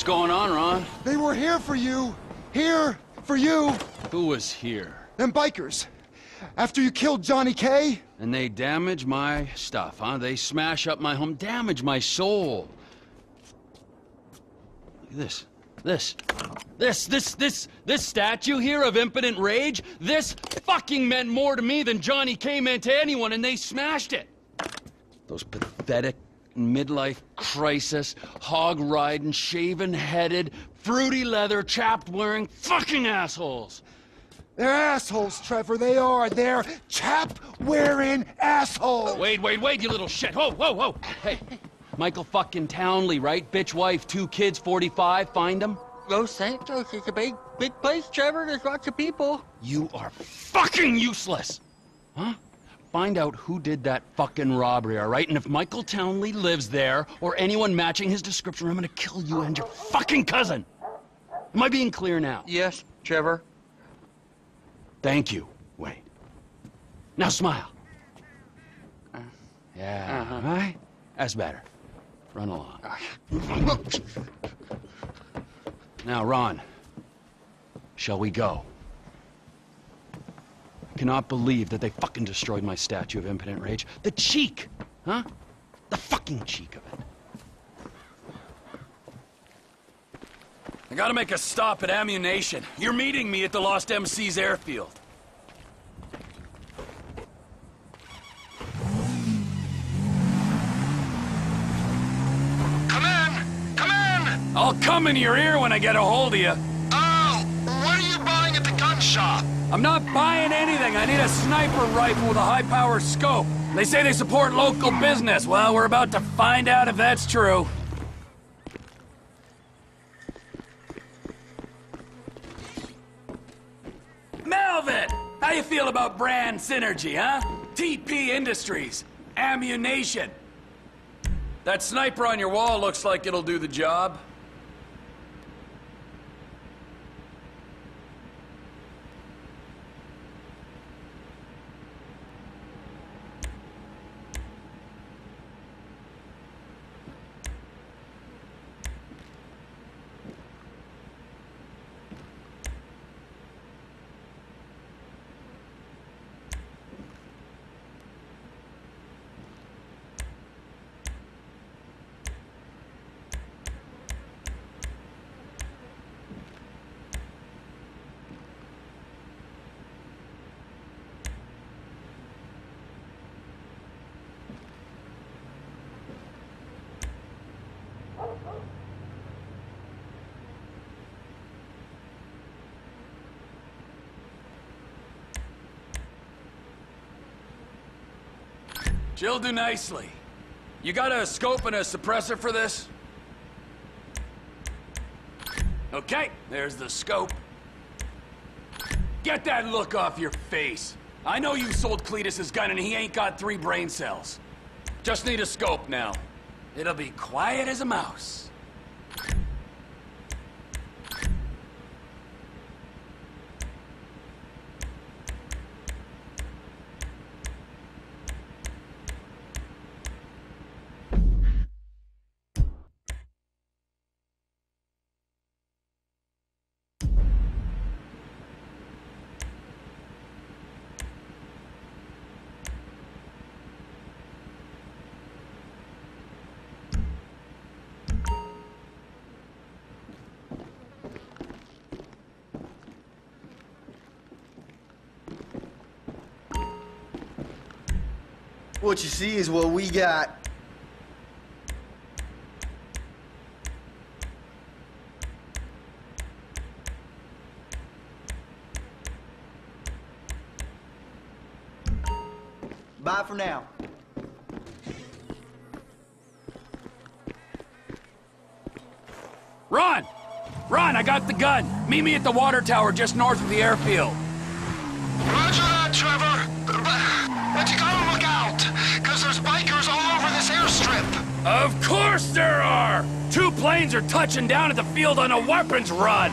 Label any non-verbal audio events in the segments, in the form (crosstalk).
What's going on, Ron? They were here for you. Here for you. Who was here? Them bikers. After you killed Johnny K. And they damage my stuff, huh? They smash up my home, damage my soul. Look at this. This. This, this, this, this statue here of impotent rage, this fucking meant more to me than Johnny K meant to anyone, and they smashed it. Those pathetic midlife crisis, hog riding, shaven headed, fruity leather, chapped wearing fucking assholes. They're assholes, Trevor. They are. They're chap-wearing assholes. Wait, wait, wait, you little shit. Whoa, whoa, whoa. Hey, Michael fucking Townley, right? Bitch wife, two kids, 45. Find him. Los Santos is a big, big place, Trevor. There's lots of people. You are fucking useless. Huh? Find out who did that fucking robbery, all right? And if Michael Townley lives there, or anyone matching his description, I'm gonna kill you and your fucking cousin. Am I being clear now? Yes, Trevor. Thank you, Wade. Now smile. Yeah, Uh-huh. all right? That's better. Run along. Now, Ron, shall we go? I cannot believe that they fucking destroyed my statue of impotent rage. The cheek! Huh? The fucking cheek of it. I gotta make a stop at Ammu-Nation. You're meeting me at the Lost MC's airfield. Come in! Come in! I'll come in your ear when I get a hold of you. I'm not buying anything. I need a sniper rifle with a high-power scope. They say they support local business. Well, we're about to find out if that's true. Melvin! How you feel about brand synergy, huh? TP Industries. Ammu-Nation. That sniper on your wall looks like it'll do the job. She'll do nicely. You got a scope and a suppressor for this? Okay, there's the scope. Get that look off your face. I know you sold Cletus his gun and he ain't got three brain cells. Just need a scope now. It'll be quiet as a mouse. What you see is what we got. Bye for now. Run! Run, I got the gun. Meet me at the water tower just north of the airfield. Of course there are! Two planes are touching down at the field on a weapons run.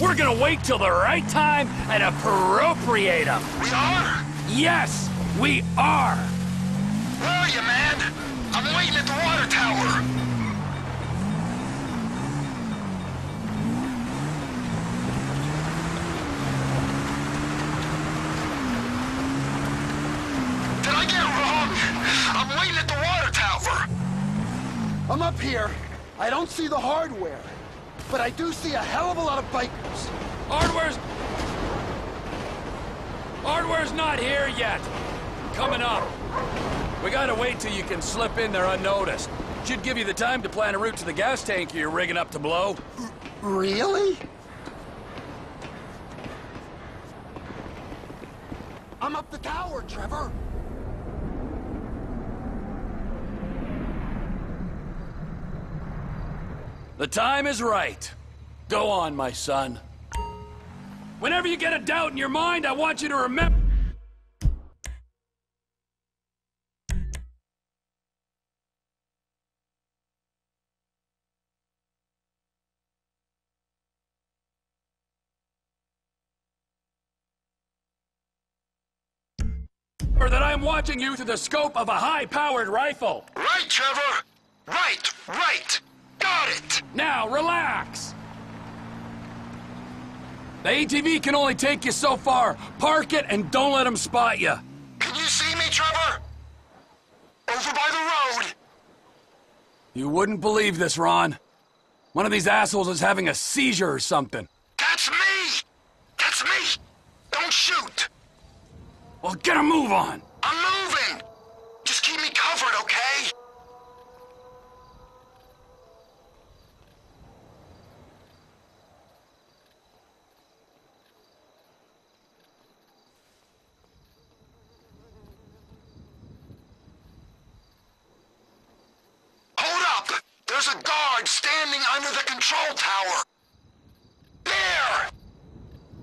We're gonna wait till the right time and appropriate them. We are? Yes, we are. I'm up here. I don't see the hardware. But I do see a hell of a lot of bikers. Hardware's... Hardware's not here yet. Coming up. We gotta wait till you can slip in there unnoticed. Should give you the time to plan a route to the gas tank you're rigging up to blow. Really? I'm up the tower, Trevor. The time is right. Go on, my son. Whenever you get a doubt in your mind, I want you to remember... that I'm watching you through the scope of a high-powered rifle. Right, Trevor. Right, right. Got it. Now, relax. The ATV can only take you so far. Park it and don't let them spot you. Can you see me, Trevor? Over by the road. You wouldn't believe this, Ron. One of these assholes is having a seizure or something. That's me! That's me! Don't shoot! Well, get a move on! I'm moving! Just keep me covered, okay? Hold up! There's a guard standing under the control tower! There!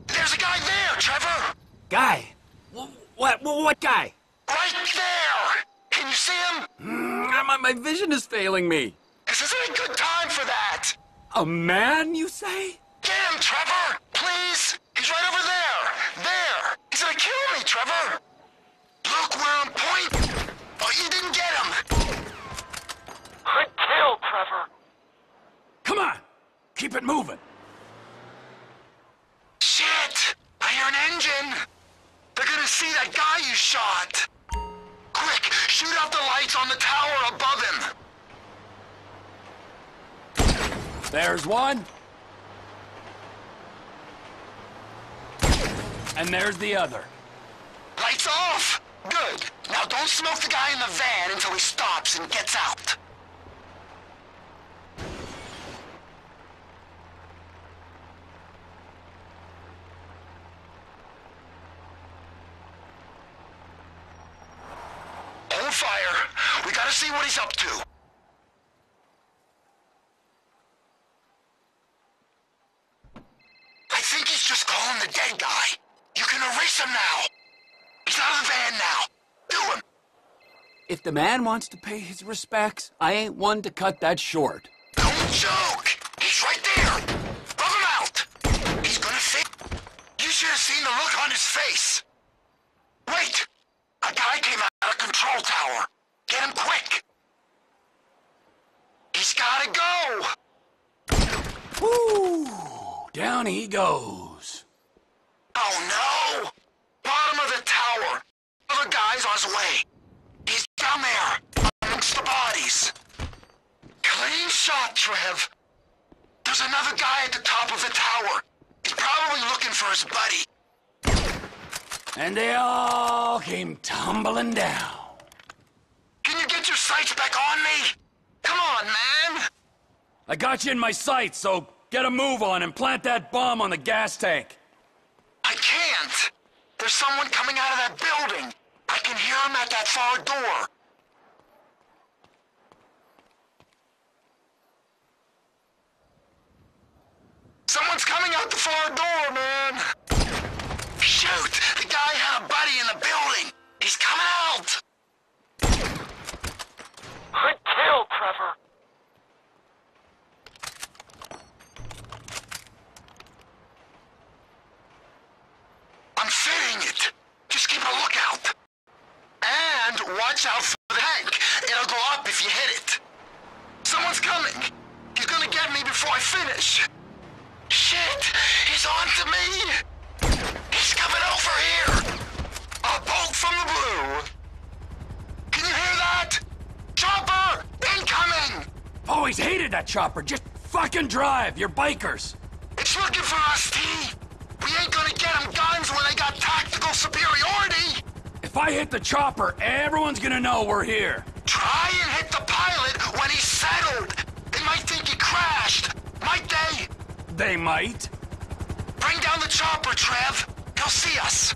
There's a guy there, Trevor! Guy? What, what, what guy? Right there! Can you see him? Mm, my, my vision is failing me. This isn't a good time for that! A man, you say? Get him, Trevor! Please! He's right over there! There! He's gonna kill me, Trevor! Look where I'm pointing! Oh, you didn't get him! Good kill, Trevor! Come on! Keep it moving! Shit! I hear an engine! They're gonna see that guy you shot! Shoot out the lights on the tower above him! There's one. And there's the other. Lights off! Good. Now don't smoke the guy in the van until he stops and gets out. Hold fire. We gotta see what he's up to. I think he's just calling the dead guy. You can erase him now. He's out of the van now. Do him. If the man wants to pay his respects, I ain't one to cut that short. Don't joke. He's right there. Rub him out. He's gonna fit. You should have seen the look on his face. Wait. A guy came out of control tower. Get him quick. He's gotta go. Woo! Down he goes. Oh no! Bottom of the tower. Other guy's on his way. He's down there, amongst the bodies. Clean shot, Trev. There's another guy at the top of the tower. He's probably looking for his buddy. And they all came tumbling down. Can you get your sights back on me? Come on, man! I got you in my sights, so get a move on and plant that bomb on the gas tank. I can't! There's someone coming out of that building! I can hear him at that far door! Someone's coming out the far door, man! Shoot! The guy had a buddy in the building! He's coming out! Good kill, Trevor! I'm fitting it. Just keep a lookout. And watch out for the tank. It'll go up if you hit it. Someone's coming. He's gonna get me before I finish. Shit! He's on to me! He's coming over here! A bolt from the blue! Can you hear that? Chopper! Incoming! always hated that chopper. Just fucking drive. You're bikers. It's looking for us, T. We ain't gonna get them guns when they got tactical superiority. If I hit the chopper, everyone's gonna know we're here. Try and hit the pilot when he's settled. They might think he crashed. Might they? They might. Bring down the chopper, Trev. He'll see us.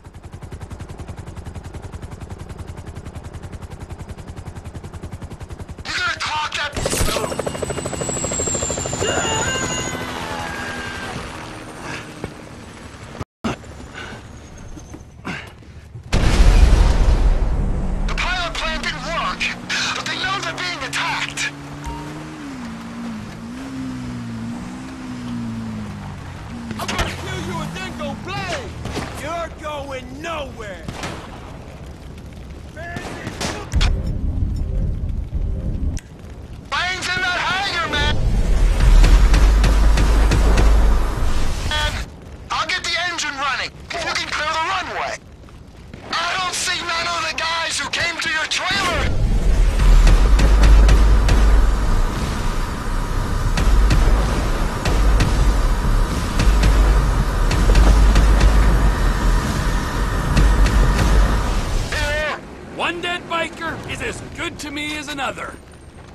To me is another.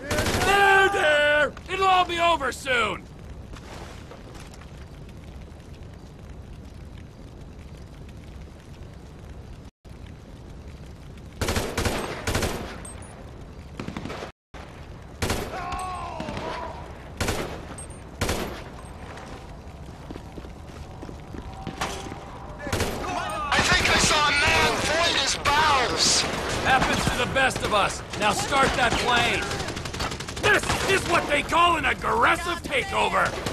There, there! It'll all be over soon. I think I saw a man void his bowels! Happens to the best of us. Now start that plane. This is what they call an aggressive takeover.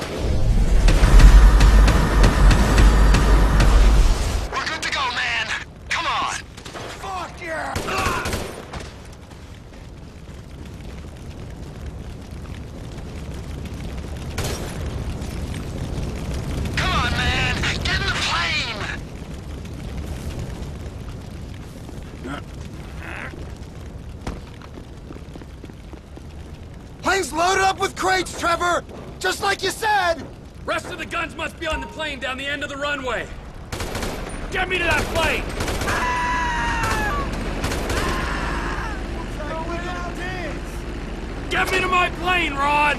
Get me to that plane! Get me to my plane, Ron!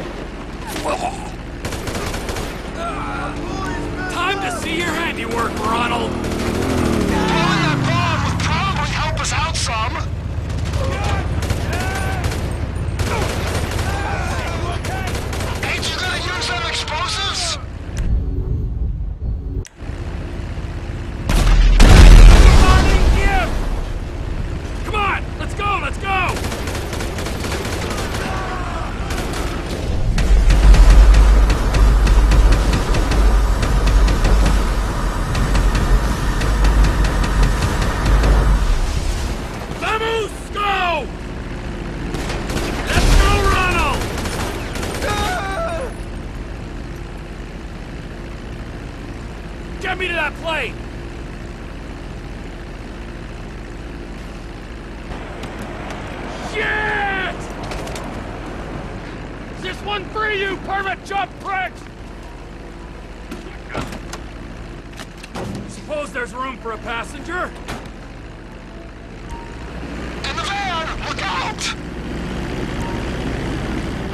Time to see your handiwork, Ronald! Blowing that bomb would probably help us out some.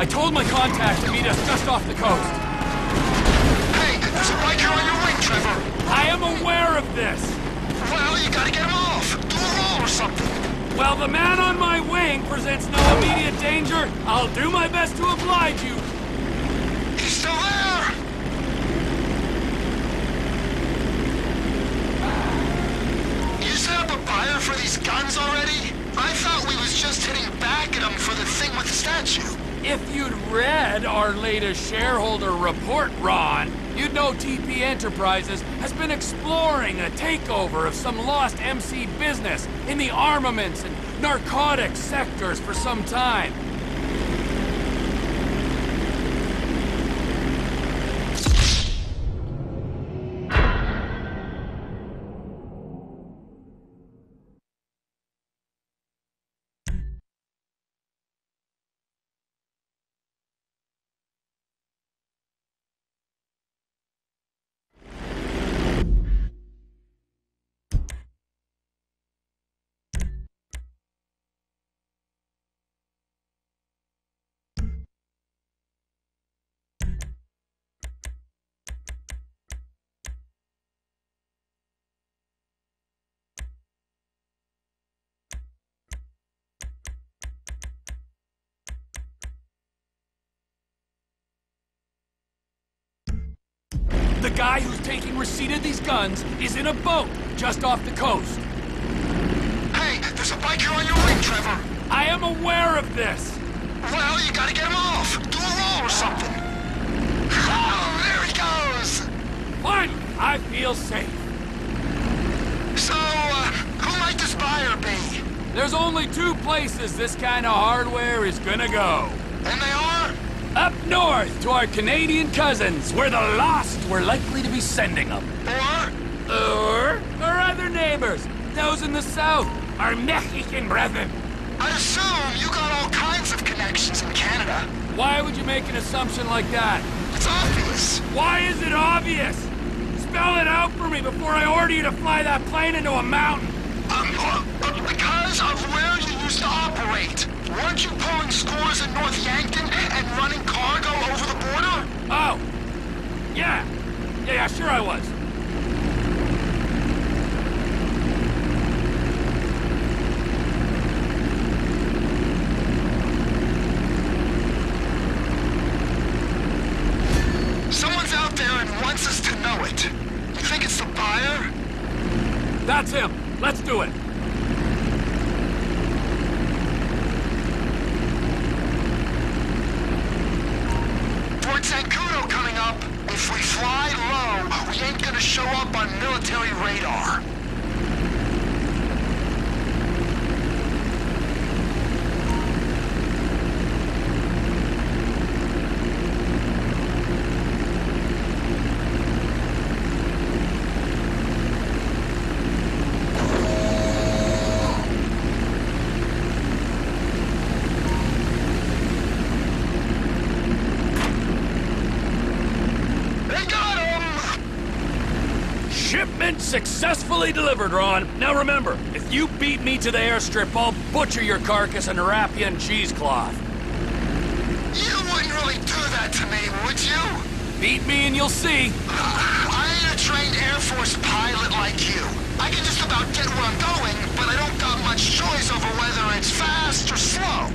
I told my contact to meet us just off the coast. Hey, there's a biker on your wing, Trevor. I am aware of this. Well, you gotta get him off. Do a roll or something. While the man on my wing presents no immediate danger, I'll do my best to oblige you. He's still there! You set up a buyer for these guns already? I thought we was just hitting back at him for the thing with the statue. If you'd read our latest shareholder report, Ron, you'd know TP Enterprises has been exploring a takeover of some lost MC business in the armaments and narcotics sectors for some time. The guy who's taking receipt of these guns is in a boat just off the coast. Hey, there's a biker on your wing, Trevor. I am aware of this. Well, you gotta get him off. Do a roll or something. Oh, there he goes. Finally, I feel safe. So, uh, who might this buyer be? There's only two places this kind of hardware is gonna go. And they are? Up north to our Canadian cousins, where the lost were likely to be sending them. Or? Or our other neighbors, those in the south, our Mexican brethren. I assume you got all kinds of connections in Canada. Why would you make an assumption like that? It's obvious. Why is it obvious? Spell it out for me before I order you to fly that plane into a mountain. Um, uh, because of where you used to operate. Weren't you pulling scores in North Yankton and running cargo over the border? Oh. Yeah. Yeah, sure I was. Someone's out there and wants us to know it. You think it's the buyer? That's him. Let's do it. Fort Zancudo coming up. If we fly low, we ain't gonna show up on military radar. They got him! Shipment delivered, Ron. Now remember, if you beat me to the airstrip, I'll butcher your carcass and wrap you in cheesecloth. You wouldn't really do that to me, would you? Beat me and you'll see. Uh, I ain't a trained Air Force pilot like you. I can just about get where I'm going, but I don't got much choice over whether it's fast or slow.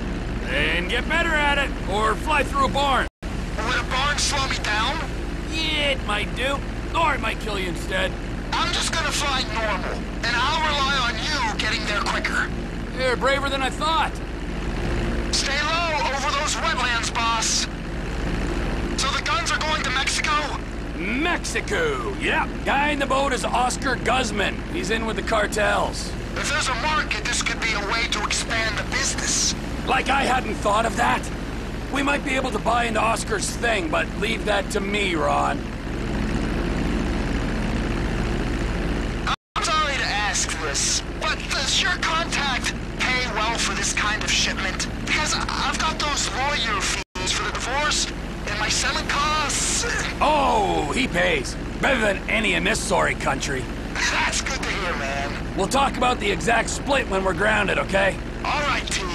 And get better at it, or fly through a barn. Would a barn slow me down? Yeah, it might do. Or it might kill you instead. I'm just gonna fly normal, and I'll rely on you getting there quicker. You're braver than I thought. Stay low over those wetlands, boss. So the guns are going to Mexico? Mexico. yep. guy in the boat is Oscar Guzman. He's in with the cartels. If there's a market, this could be a way to expand the business. Like I hadn't thought of that. We might be able to buy into Oscar's thing, but leave that to me, Ron. I'm sorry to ask this, but does your contact pay well for this kind of shipment? Because I've got those lawyer fees for the divorce, and my selling costs. (laughs) Oh, he pays. Better than any in this sorry country. That's good to hear, man. We'll talk about the exact split when we're grounded, okay? All right, T.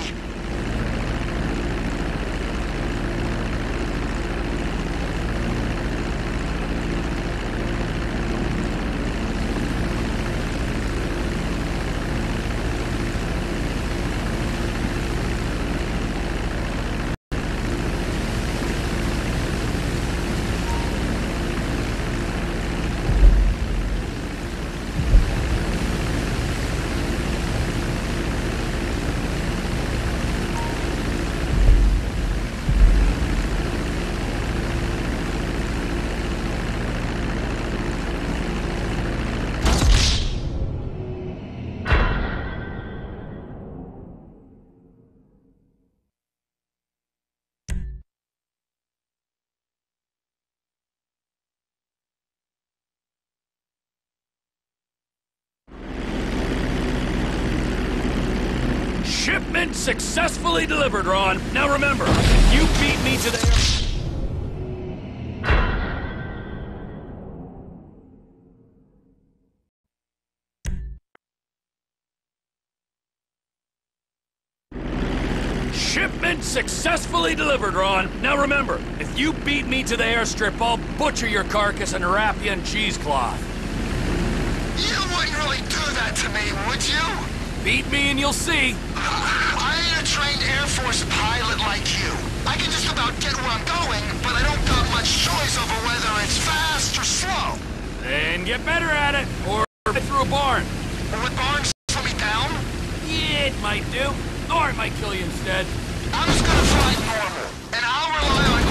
Shipment successfully delivered, Ron. Now remember, if you beat me to the. Shipment successfully delivered, Ron. Now remember, if you beat me to the airstrip, I'll butcher your carcass and wrap you in cheesecloth. You wouldn't really do that to me, would you? Beat me and you'll see. (laughs) Air Force pilot like you. I can just about get where I'm going, but I don't got much choice over whether it's fast or slow. Then get better at it, or through a barn. Would Barnes slow me down? Yeah, it might do. Or it might kill you instead. I'm just gonna fly normal, and I'll rely on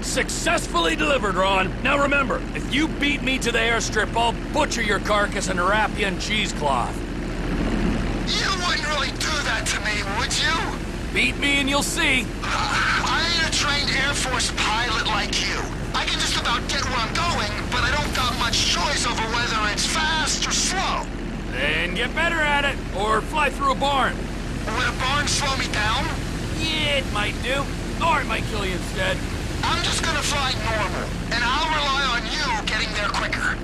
Shipment successfully delivered, Ron. Now remember, if you beat me to the airstrip, I'll butcher your carcass and wrap you in cheesecloth. You wouldn't really do that to me, would you? Beat me and you'll see. I ain't a trained Air Force pilot like you. I can just about get where I'm going, but I don't got much choice over whether it's fast or slow. Then get better at it, or fly through a barn. Would a barn slow me down? Yeah, it might do. Or it might kill you instead. I'm just gonna fly normal, and I'll rely on you getting there quicker.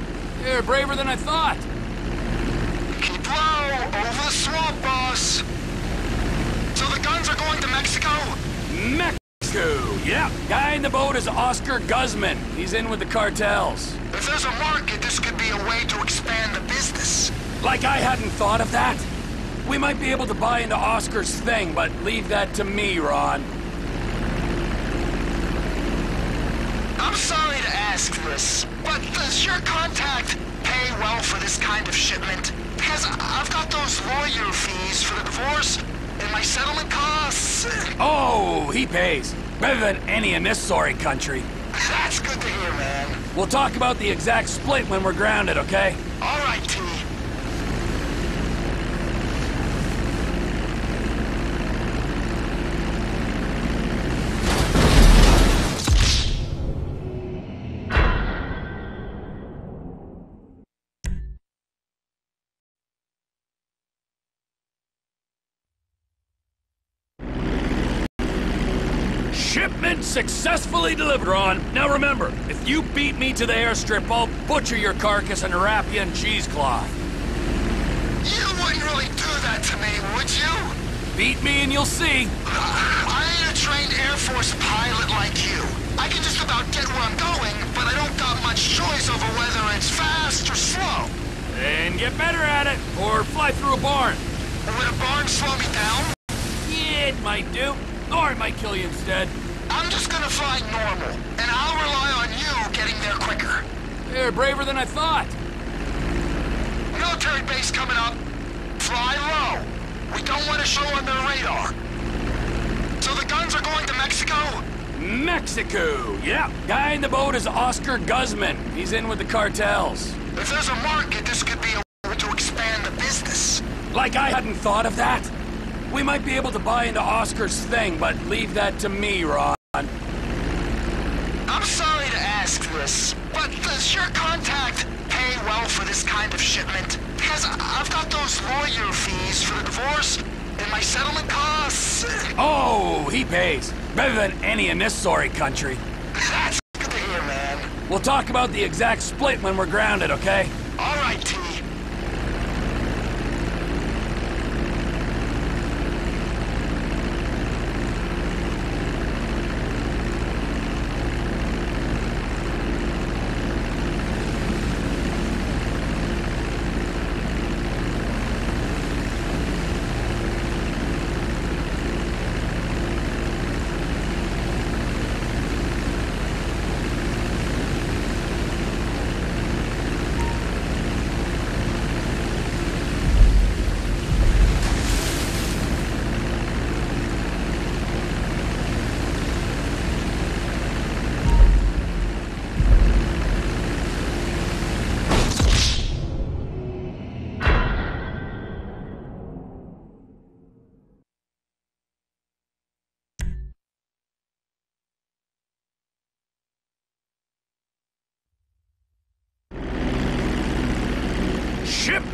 You're braver than I thought. Keep low, over the swamp, boss. So the guns are going to Mexico? Mexico. Yeah, guy in the boat is Oscar Guzman. He's in with the cartels. If there's a market, this could be a way to expand the business. Like I hadn't thought of that. We might be able to buy into Oscar's thing, but leave that to me, Ron. I'm sorry to ask this, but does your contact pay well for this kind of shipment? Because I've got those lawyer fees for the divorce and my settlement costs. Oh, he pays. Better than any in this sorry country. That's good to hear, man. We'll talk about the exact split when we're grounded, okay? All right, T. successfully delivered, Ron. Now remember, if you beat me to the airstrip, I'll butcher your carcass and wrap you in cheesecloth. You wouldn't really do that to me, would you? Beat me and you'll see. I ain't a trained Air Force pilot like you. I can just about get where I'm going, but I don't got much choice over whether it's fast or slow. Then get better at it, or fly through a barn. Would a barn slow me down? Yeah, it might do. Or it might kill you instead. I'm just gonna fly normal, and I'll rely on you getting there quicker. You're braver than I thought. Military base coming up. Fly low. We don't want to show on their radar. So the guns are going to Mexico? Mexico. Yeah, guy in the boat is Oscar Guzman. He's in with the cartels. If there's a market, this could be a way to expand the business. Like I hadn't thought of that. We might be able to buy into Oscar's thing, but leave that to me, Ron. I'm sorry to ask this, but does your contact pay well for this kind of shipment? Because I've got those lawyer fees for the divorce and my settlement costs. Oh, he pays. Better than any in this sorry country. That's good to hear, man. We'll talk about the exact split when we're grounded, okay? All right, T.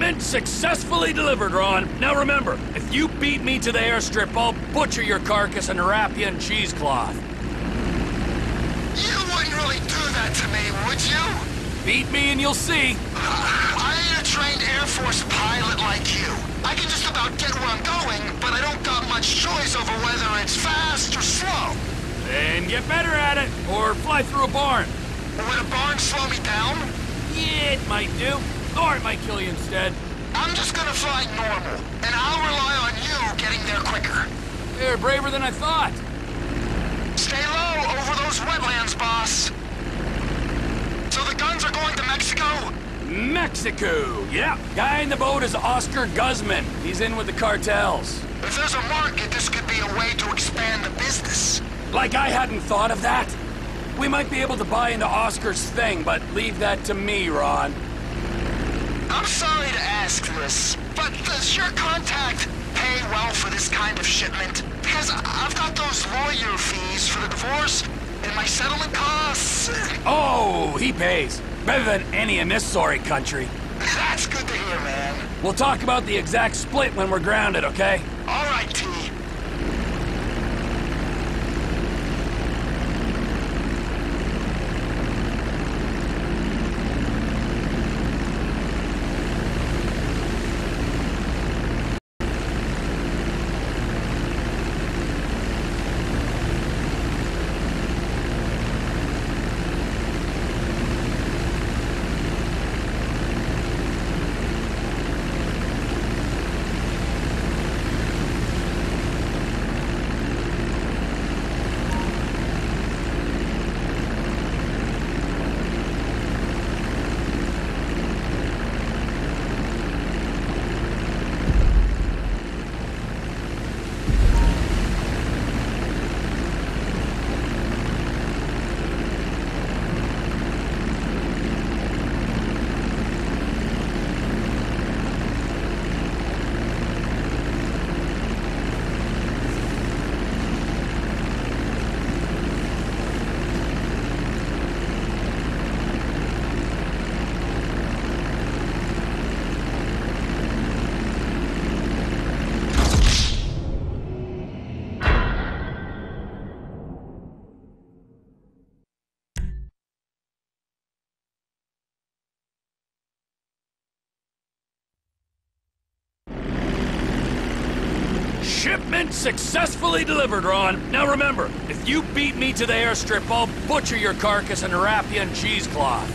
Shipment successfully delivered, Ron. Now remember, if you beat me to the airstrip, I'll butcher your carcass and wrap you in cheesecloth. You wouldn't really do that to me, would you? Beat me and you'll see. I ain't a trained Air Force pilot like you. I can can just about get where I'm going, but I don't got much choice over whether it's fast or slow. Then get better at it, or fly through a barn. Would a barn slow me down? Yeah, it might do. Or it might kill you instead. I'm just gonna fly normal, and I'll rely on you getting there quicker. You're braver than I thought. Stay low over those wetlands, boss. So the guns are going to Mexico? Mexico! Yeah, guy in the boat is Oscar Guzman. He's in with the cartels. If there's a market, this could be a way to expand the business. Like I hadn't thought of that. We might be able to buy into Oscar's thing, but leave that to me, Ron. I'm sorry to ask this, but does your contact pay well for this kind of shipment? Because I've got those lawyer fees for the divorce and my settlement costs. Oh, he pays. Better than any in this sorry country. That's good to hear, man. We'll talk about the exact split when we're grounded, okay? All right, T. Successfully delivered, Ron. Now remember, if you beat me to the airstrip, I'll butcher your carcass and wrap you in cheesecloth.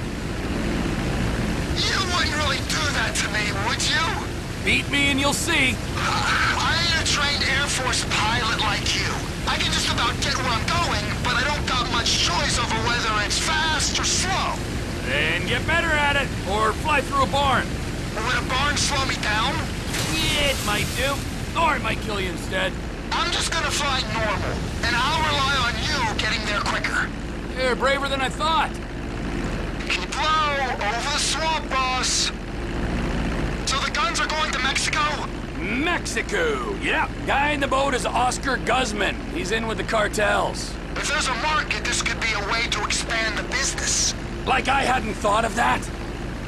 You wouldn't really do that to me, would you? Beat me and you'll see. I ain't a trained Air Force pilot like you. I can just about get where I'm going, but I don't got much choice over whether it's fast or slow. Then get better at it, or fly through a barn. Would a barn slow me down? Yeah, it might do. Or it might kill you instead. I'm just gonna fly normal, and I'll rely on you getting there quicker. You're braver than I thought. Keep low, over the swamp, boss. So the guns are going to Mexico? Mexico! yep. guy in the boat is Oscar Guzman. He's in with the cartels. If there's a market, this could be a way to expand the business. Like I hadn't thought of that.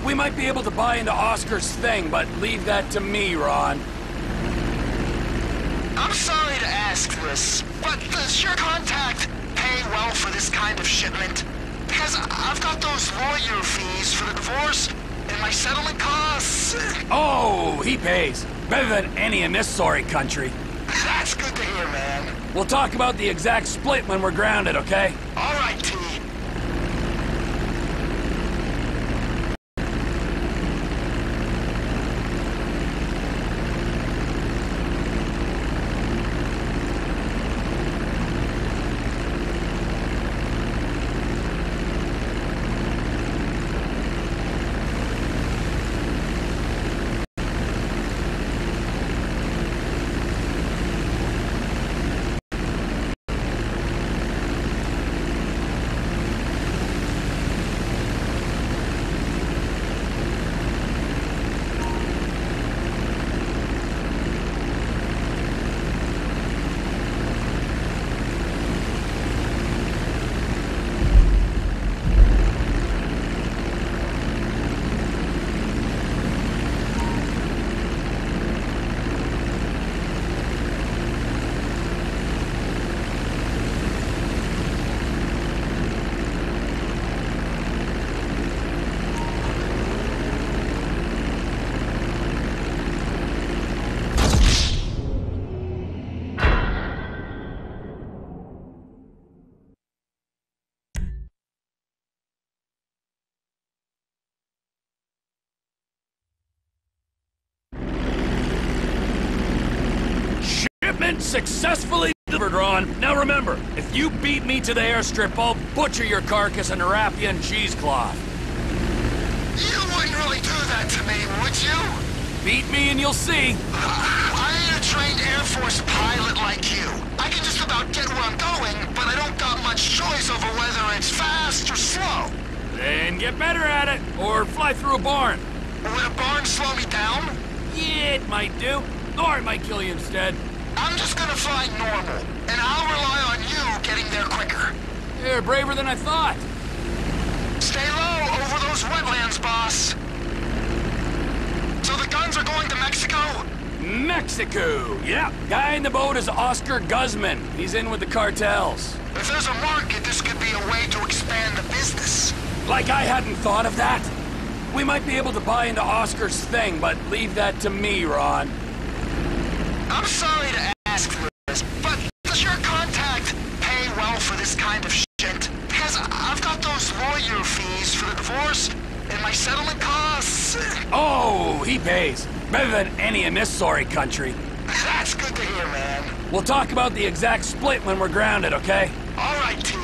We might be able to buy into Oscar's thing, but leave that to me, Ron. I'm sorry to ask this, but does your contact pay well for this kind of shipment? Because I've got those lawyer fees for the divorce and my settlement costs. Oh, he pays. Better than any in this sorry country. That's good to hear, man. We'll talk about the exact split when we're grounded, okay? All right, Shipment successfully delivered, Ron. Now remember, if you beat me to the airstrip, I'll butcher your carcass and wrap you in cheesecloth. You wouldn't really do that to me, would you? Beat me and you'll see. I ain't a trained Air Force pilot like you. I can just about get where I'm going, but I don't got much choice over whether it's fast or slow. Then get better at it, or fly through a barn. Would a barn slow me down? Yeah, it might do. Or it might kill you instead. I'm just gonna fly normal, and I'll rely on you getting there quicker. You're braver than I thought. Stay low over those wetlands, boss. So the guns are going to Mexico? Mexico! Yeah, guy in the boat is Oscar Guzman. He's in with the cartels. If there's a market, this could be a way to expand the business. Like I hadn't thought of that. We might be able to buy into Oscar's thing, but leave that to me, Ron. I'm sorry to ask this, but does your contact pay well for this kind of shit? Because I've got those lawyer fees for the divorce and my settlement costs. Oh, he pays. Better than any in this sorry country. That's good to hear, man. We'll talk about the exact split when we're grounded, okay? All right, T.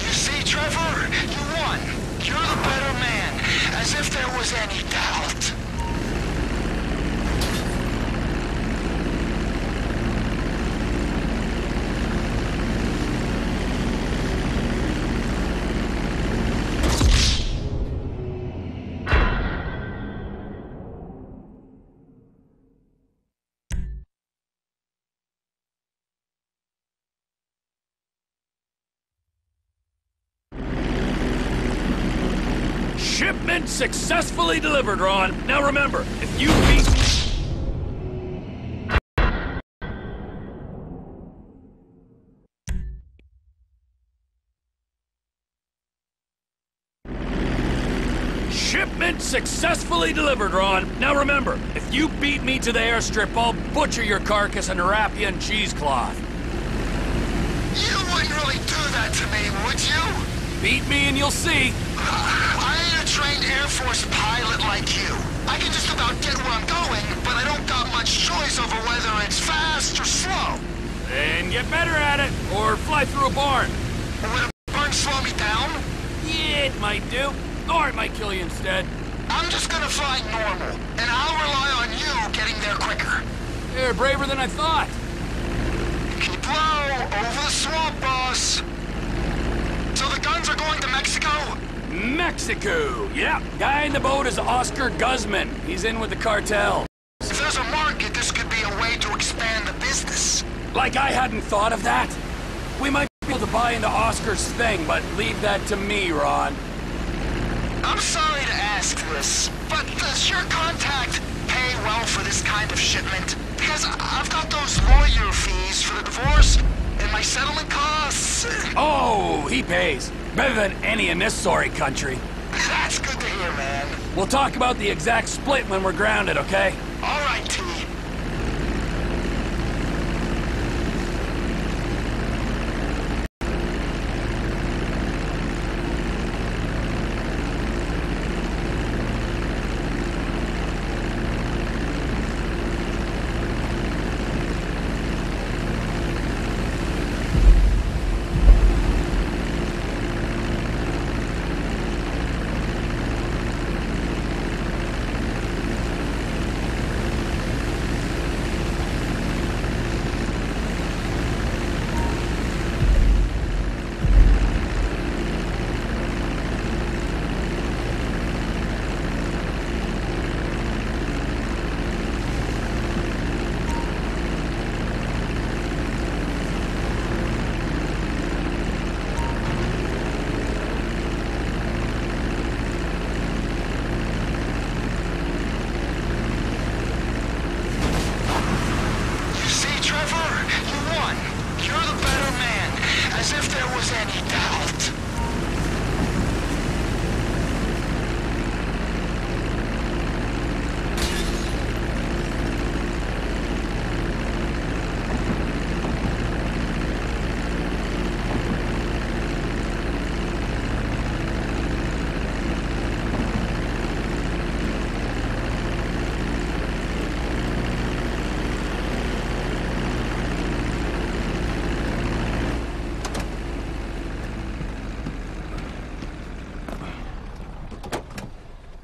You see, Trevor? You won. You're the better man. As if there was any doubt. Shipment successfully delivered, Ron. Now remember, if you beat... Shipment successfully delivered, Ron. Now remember, if you beat me to the airstrip, I'll butcher your carcass and wrap you in cheesecloth. You wouldn't really do that to me, would you? Beat me and you'll see. I trained Air Force pilot like you. I can just about get where I'm going, but I don't got much choice over whether it's fast or slow. Then get better at it, or fly through a barn. Would a barn slow me down? Yeah, it might do. Or it might kill you instead. I'm just gonna fly normal, and I'll rely on you getting there quicker. You're braver than I thought. Keep low, over the swamp, boss. So the guns are going to Mexico? Mexico! Yeah, guy in the boat is Oscar Guzman. He's in with the cartel. If there's a market, this could be a way to expand the business. Like I hadn't thought of that. We might be able to buy into Oscar's thing, but leave that to me, Ron. I'm sorry to ask this, but does your contact pay well for this kind of shipment? Because I've got those lawyer fees for the divorce and my settlement costs. Oh, he pays. Better than any in this sorry country. That's good to hear, man. We'll talk about the exact split when we're grounded, okay? All right, T.